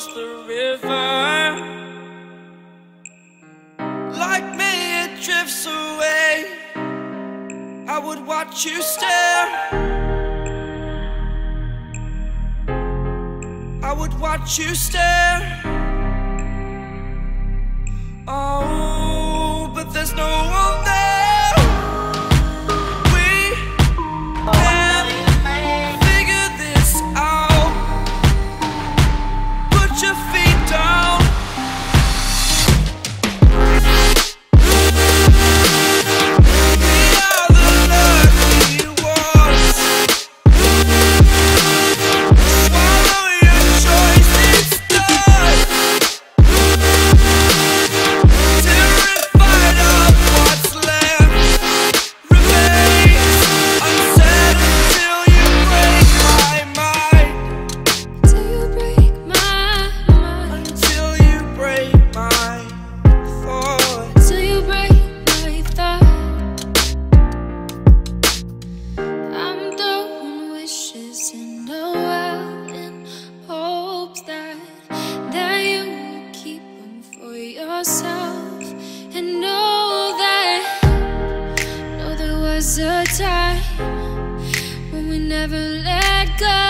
flows the river. Like me, it drifts away. I would watch you stare. I would watch you stare. never let go.